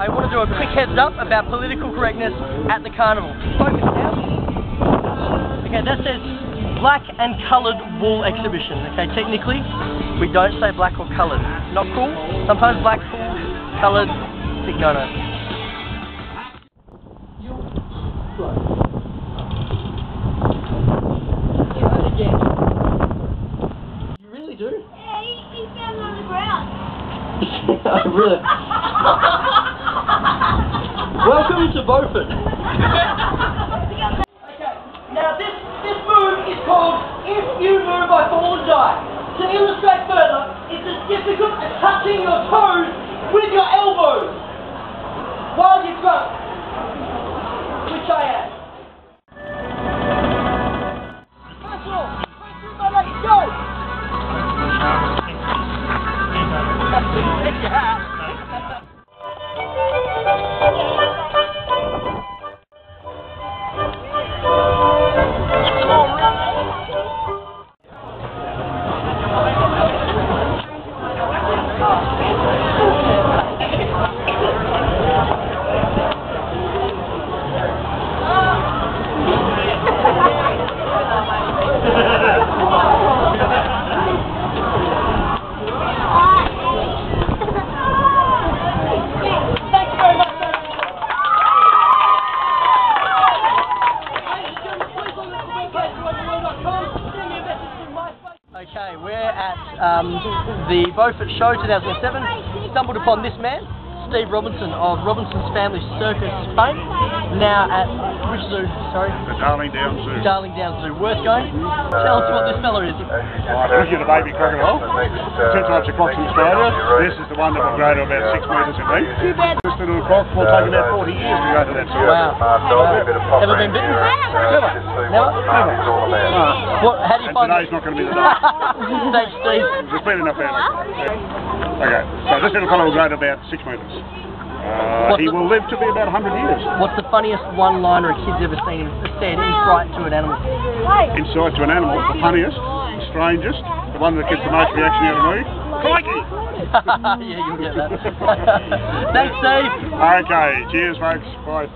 I want to do a quick heads up about political correctness at the carnival. Focus now. Okay, that says black and coloured wool exhibition. Okay, technically, we don't say black or coloured. Not cool. Sometimes black cool, coloured, think no no. You really do? Yeah, he, he fell on the ground. I really. Welcome to Beaufort. okay, now this this move is called If You Move I Fall and Die. To illustrate further, it's as difficult as touching your toes with your elbows while you're drunk. Which I am. First of all, my legs, go! Take Okay, we're at um, the Beaufort Show 2007. Stumbled upon this man, Steve Robinson of Robinson's Family Circus fame. Now at which zoo? Sorry, The Darling Down Zoo. Darling Down Zoo. Worth going. Tell us what this fella is. Right, looking at a baby crocodile. Two types of crocs in Australia. This is the one that will grow to about six metres in length. Too bad. This little croc will take about 40 years to grow to that size. Wow. wow. Ever been bitten? Never. Never? Never. Ah. What, how do you find today's not going to be the day. Thanks, Steve. There's been enough out Okay, so this little fellow will grow to about six metres. Uh, he will live to be about 100 years. What's the funniest one-liner a kid's ever seen said in fright to an animal? Insight to an animal, the funniest, the strangest, the one that gets the most reaction out of me. Crikey! yeah, you'll get that. Thanks, Steve. Okay, cheers folks. Bye.